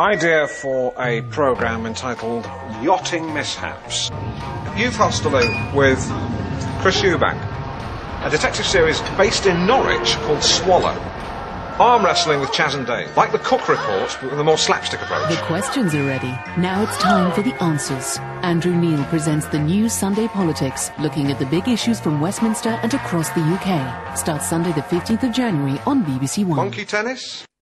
Idea for a programme entitled Yachting Mishaps. Youth Hostelry with Chris Eubank. A detective series based in Norwich called Swallow. Arm wrestling with Chas and Dave. Like the Cook Report, but with a more slapstick approach. The questions are ready. Now it's time for the answers. Andrew Neil presents the new Sunday Politics, looking at the big issues from Westminster and across the UK. Starts Sunday the 15th of January on BBC One. Monkey tennis?